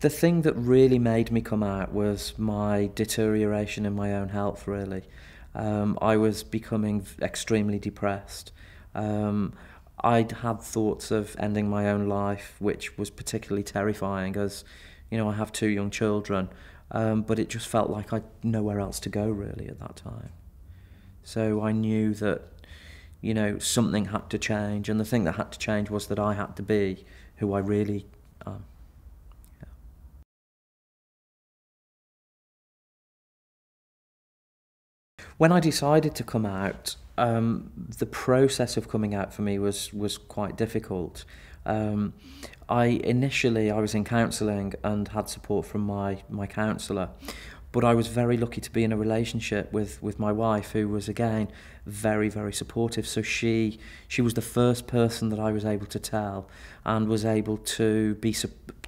The thing that really made me come out was my deterioration in my own health, really. Um, I was becoming extremely depressed. Um, I'd had thoughts of ending my own life, which was particularly terrifying as, you know, I have two young children, um, but it just felt like I'd nowhere else to go really at that time. So I knew that, you know, something had to change, and the thing that had to change was that I had to be who I really am. When I decided to come out, um, the process of coming out for me was was quite difficult. Um, I initially I was in counselling and had support from my my counsellor, but I was very lucky to be in a relationship with with my wife who was again very very supportive. So she she was the first person that I was able to tell and was able to be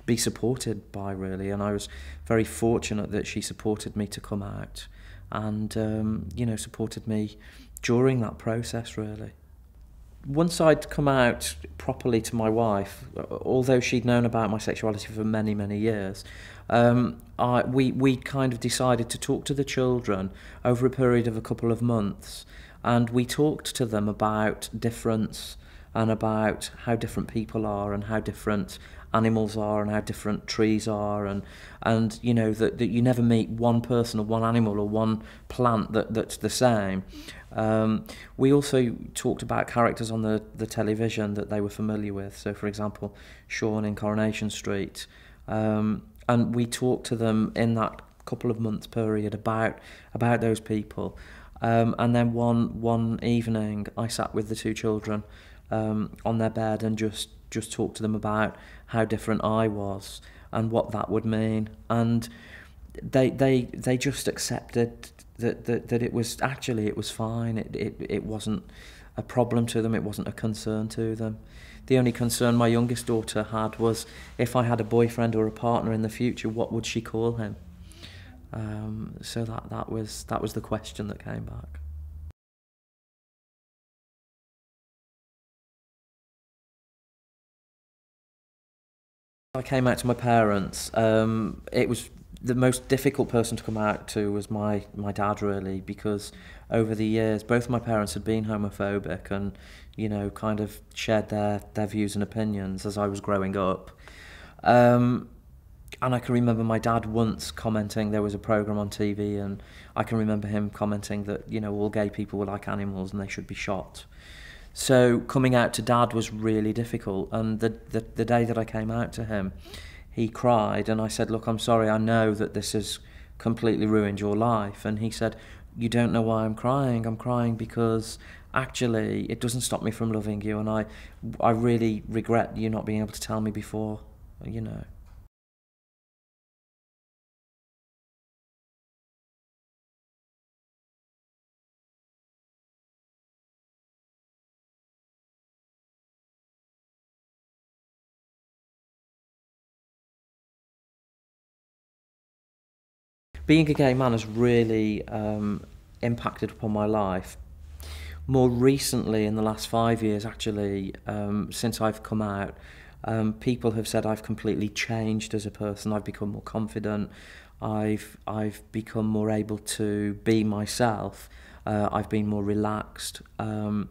be supported by really, and I was very fortunate that she supported me to come out and um, you know supported me during that process really. Once I'd come out properly to my wife, although she'd known about my sexuality for many many years, um, I, we we kind of decided to talk to the children over a period of a couple of months, and we talked to them about difference and about how different people are and how different animals are and how different trees are and and you know that, that you never meet one person or one animal or one plant that, that's the same. Um, we also talked about characters on the, the television that they were familiar with. So for example Sean in Coronation Street. Um, and we talked to them in that couple of months period about about those people. Um, and then one one evening I sat with the two children um, on their bed and just just talk to them about how different I was and what that would mean. And they they they just accepted that that, that it was actually it was fine. It, it it wasn't a problem to them. It wasn't a concern to them. The only concern my youngest daughter had was if I had a boyfriend or a partner in the future, what would she call him? Um, so that that was that was the question that came back. I came out to my parents. Um, it was the most difficult person to come out to was my my dad really because over the years both my parents had been homophobic and you know kind of shared their their views and opinions as I was growing up. Um, and I can remember my dad once commenting there was a program on TV and I can remember him commenting that you know all gay people were like animals and they should be shot. So coming out to dad was really difficult. And the, the, the day that I came out to him, he cried and I said, look, I'm sorry, I know that this has completely ruined your life. And he said, you don't know why I'm crying. I'm crying because actually it doesn't stop me from loving you. And I, I really regret you not being able to tell me before, you know. Being a gay man has really um, impacted upon my life. More recently, in the last five years, actually, um, since I've come out, um, people have said I've completely changed as a person. I've become more confident. I've I've become more able to be myself. Uh, I've been more relaxed, um,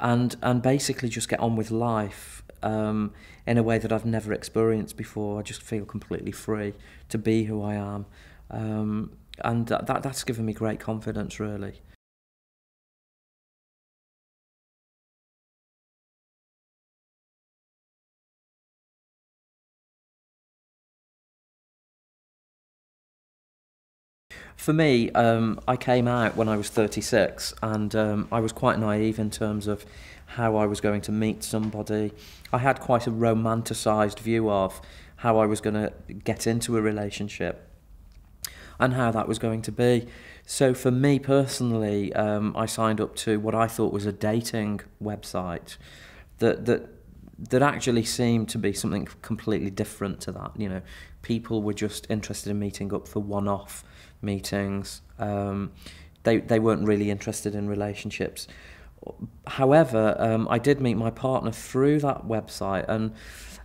and and basically just get on with life um, in a way that I've never experienced before. I just feel completely free to be who I am. Um, and that, that, that's given me great confidence, really. For me, um, I came out when I was 36 and um, I was quite naive in terms of how I was going to meet somebody. I had quite a romanticised view of how I was going to get into a relationship and how that was going to be. So for me personally, um, I signed up to what I thought was a dating website that that that actually seemed to be something completely different to that. You know, people were just interested in meeting up for one-off meetings. Um, they they weren't really interested in relationships. However, um, I did meet my partner through that website, and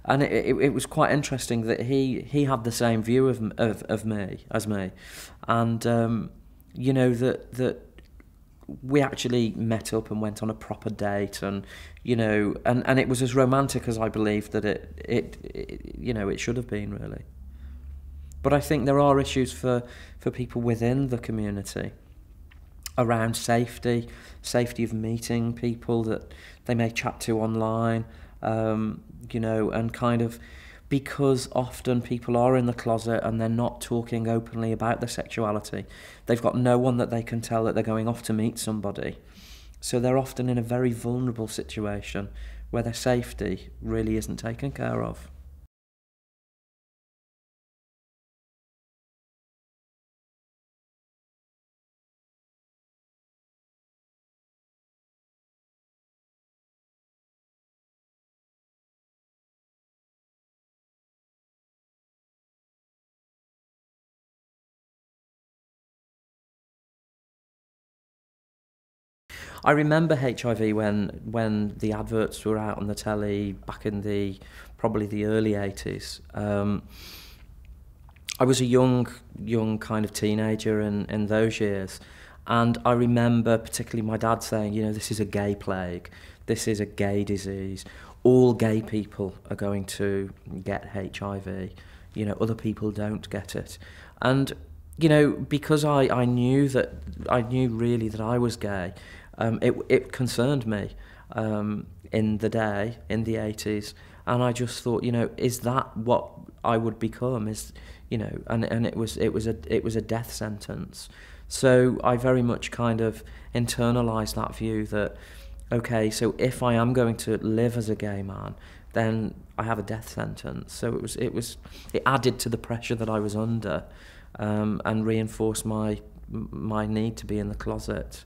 and it, it, it was quite interesting that he he had the same view of of, of me as me, and um, you know that that we actually met up and went on a proper date and you know and and it was as romantic as I believe that it, it it you know it should have been really. But I think there are issues for for people within the community around safety safety of meeting people that they may chat to online um you know and kind of because often people are in the closet and they're not talking openly about their sexuality. They've got no one that they can tell that they're going off to meet somebody. So they're often in a very vulnerable situation where their safety really isn't taken care of. I remember HIV when when the adverts were out on the telly back in the probably the early 80s. Um, I was a young young kind of teenager in in those years and I remember particularly my dad saying, you know, this is a gay plague. This is a gay disease. All gay people are going to get HIV. You know, other people don't get it. And you know, because I, I knew that I knew really that I was gay, um, it, it concerned me um, in the day, in the 80s. And I just thought, you know, is that what I would become? Is, you know, and, and it was it was a it was a death sentence. So I very much kind of internalized that view that, okay, so if I am going to live as a gay man, then I have a death sentence. So it was it was it added to the pressure that I was under, um, and reinforced my my need to be in the closet.